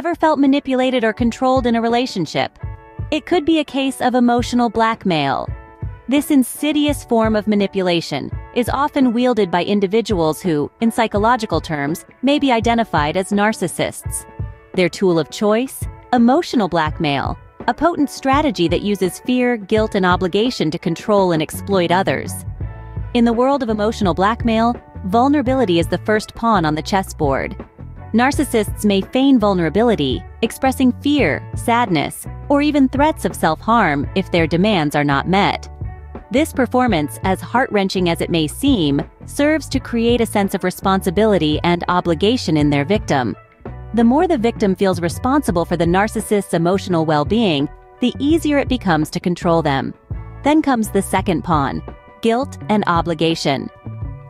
Ever felt manipulated or controlled in a relationship? It could be a case of emotional blackmail. This insidious form of manipulation is often wielded by individuals who, in psychological terms, may be identified as narcissists. Their tool of choice? Emotional blackmail, a potent strategy that uses fear, guilt, and obligation to control and exploit others. In the world of emotional blackmail, vulnerability is the first pawn on the chessboard. Narcissists may feign vulnerability, expressing fear, sadness, or even threats of self-harm if their demands are not met. This performance, as heart-wrenching as it may seem, serves to create a sense of responsibility and obligation in their victim. The more the victim feels responsible for the narcissist's emotional well-being, the easier it becomes to control them. Then comes the second pawn, guilt and obligation.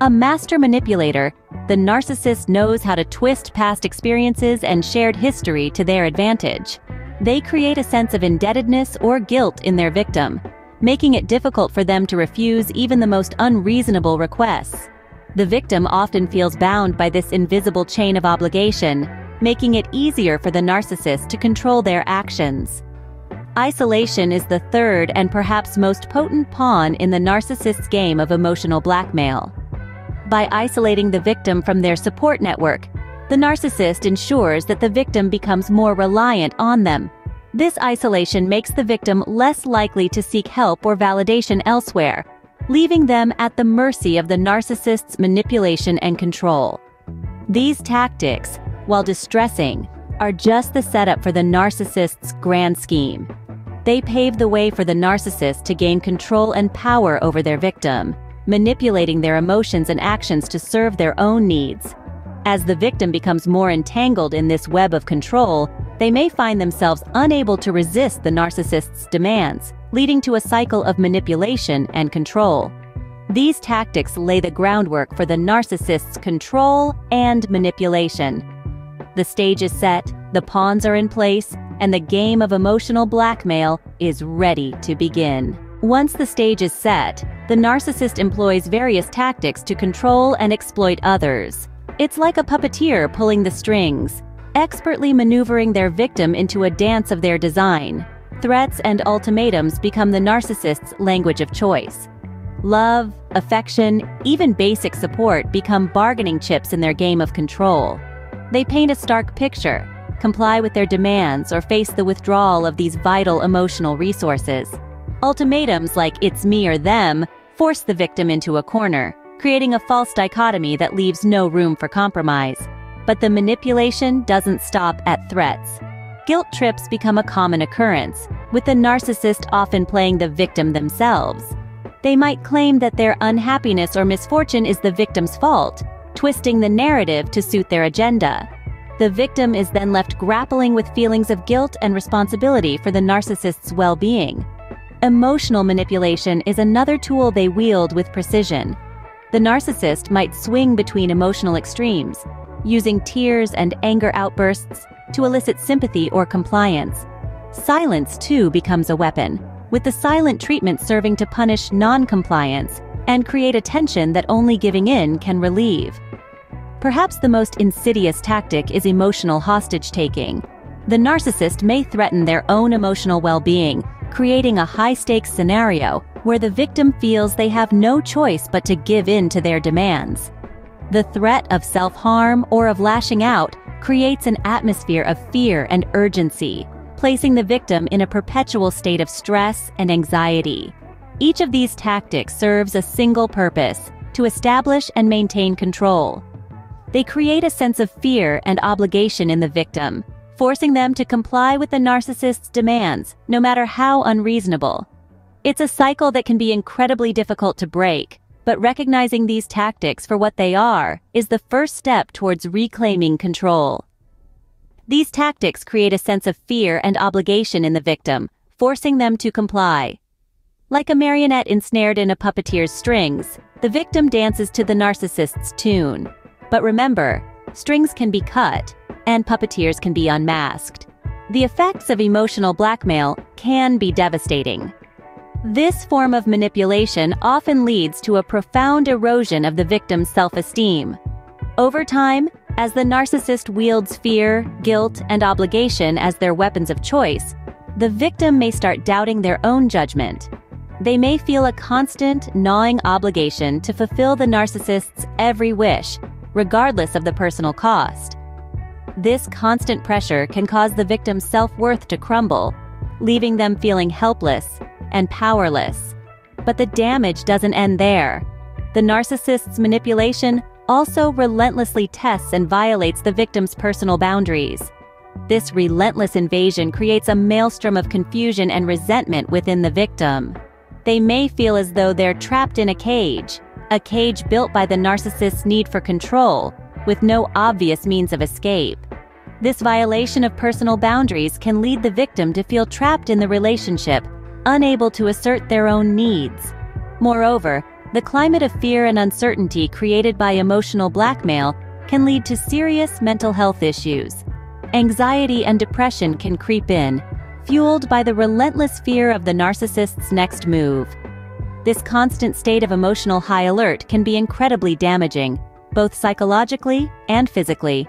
A master manipulator, the narcissist knows how to twist past experiences and shared history to their advantage. They create a sense of indebtedness or guilt in their victim, making it difficult for them to refuse even the most unreasonable requests. The victim often feels bound by this invisible chain of obligation, making it easier for the narcissist to control their actions. Isolation is the third and perhaps most potent pawn in the narcissist's game of emotional blackmail by isolating the victim from their support network. The narcissist ensures that the victim becomes more reliant on them. This isolation makes the victim less likely to seek help or validation elsewhere, leaving them at the mercy of the narcissist's manipulation and control. These tactics, while distressing, are just the setup for the narcissist's grand scheme. They pave the way for the narcissist to gain control and power over their victim, manipulating their emotions and actions to serve their own needs. As the victim becomes more entangled in this web of control, they may find themselves unable to resist the narcissist's demands, leading to a cycle of manipulation and control. These tactics lay the groundwork for the narcissist's control and manipulation. The stage is set, the pawns are in place, and the game of emotional blackmail is ready to begin. Once the stage is set, the narcissist employs various tactics to control and exploit others. It's like a puppeteer pulling the strings, expertly maneuvering their victim into a dance of their design. Threats and ultimatums become the narcissist's language of choice. Love, affection, even basic support become bargaining chips in their game of control. They paint a stark picture, comply with their demands, or face the withdrawal of these vital emotional resources. Ultimatums like it's me or them force the victim into a corner, creating a false dichotomy that leaves no room for compromise. But the manipulation doesn't stop at threats. Guilt trips become a common occurrence, with the narcissist often playing the victim themselves. They might claim that their unhappiness or misfortune is the victim's fault, twisting the narrative to suit their agenda. The victim is then left grappling with feelings of guilt and responsibility for the narcissist's well-being. Emotional manipulation is another tool they wield with precision. The narcissist might swing between emotional extremes, using tears and anger outbursts to elicit sympathy or compliance. Silence, too, becomes a weapon, with the silent treatment serving to punish non-compliance and create a tension that only giving in can relieve. Perhaps the most insidious tactic is emotional hostage-taking. The narcissist may threaten their own emotional well-being creating a high-stakes scenario where the victim feels they have no choice but to give in to their demands. The threat of self-harm or of lashing out creates an atmosphere of fear and urgency, placing the victim in a perpetual state of stress and anxiety. Each of these tactics serves a single purpose, to establish and maintain control. They create a sense of fear and obligation in the victim, forcing them to comply with the narcissist's demands, no matter how unreasonable. It's a cycle that can be incredibly difficult to break, but recognizing these tactics for what they are is the first step towards reclaiming control. These tactics create a sense of fear and obligation in the victim, forcing them to comply. Like a marionette ensnared in a puppeteer's strings, the victim dances to the narcissist's tune. But remember, strings can be cut, and puppeteers can be unmasked. The effects of emotional blackmail can be devastating. This form of manipulation often leads to a profound erosion of the victim's self-esteem. Over time, As the narcissist wields fear, guilt, and obligation as their weapons of choice, the victim may start doubting their own judgment. They may feel a constant, gnawing obligation to fulfill the narcissist's every wish, regardless of the personal cost. This constant pressure can cause the victim's self-worth to crumble, leaving them feeling helpless and powerless. But the damage doesn't end there. The narcissist's manipulation also relentlessly tests and violates the victim's personal boundaries. This relentless invasion creates a maelstrom of confusion and resentment within the victim. They may feel as though they're trapped in a cage, a cage built by the narcissist's need for control, with no obvious means of escape. This violation of personal boundaries can lead the victim to feel trapped in the relationship, unable to assert their own needs. Moreover, the climate of fear and uncertainty created by emotional blackmail can lead to serious mental health issues. Anxiety and depression can creep in, fueled by the relentless fear of the narcissist's next move. This constant state of emotional high alert can be incredibly damaging, both psychologically and physically.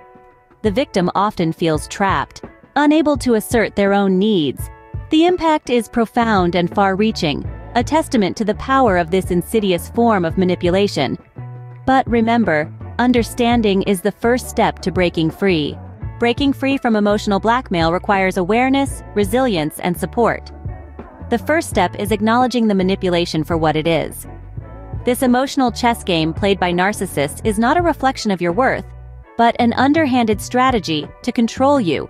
The victim often feels trapped, unable to assert their own needs. The impact is profound and far-reaching, a testament to the power of this insidious form of manipulation. But remember, understanding is the first step to breaking free. Breaking free from emotional blackmail requires awareness, resilience, and support. The first step is acknowledging the manipulation for what it is. This emotional chess game played by narcissists is not a reflection of your worth, but an underhanded strategy to control you.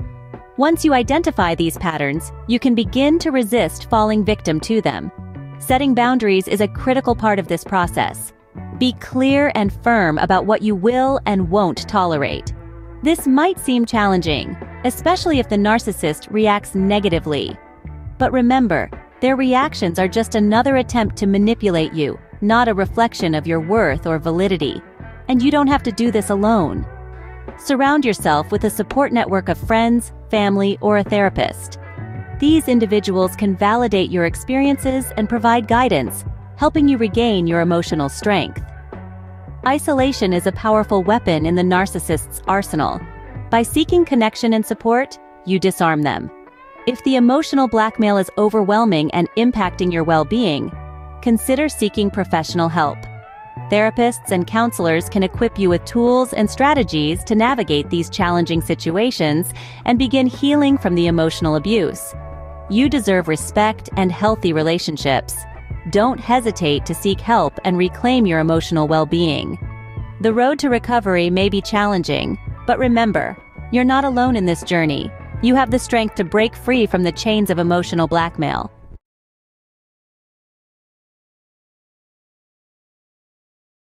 Once you identify these patterns, you can begin to resist falling victim to them. Setting boundaries is a critical part of this process. Be clear and firm about what you will and won't tolerate. This might seem challenging, especially if the narcissist reacts negatively. But remember, their reactions are just another attempt to manipulate you, not a reflection of your worth or validity. And you don't have to do this alone. Surround yourself with a support network of friends, family, or a therapist. These individuals can validate your experiences and provide guidance, helping you regain your emotional strength. Isolation is a powerful weapon in the narcissist's arsenal. By seeking connection and support, you disarm them. If the emotional blackmail is overwhelming and impacting your well-being, consider seeking professional help. Therapists and counselors can equip you with tools and strategies to navigate these challenging situations and begin healing from the emotional abuse. You deserve respect and healthy relationships. Don't hesitate to seek help and reclaim your emotional well-being. The road to recovery may be challenging, but remember, you're not alone in this journey. You have the strength to break free from the chains of emotional blackmail.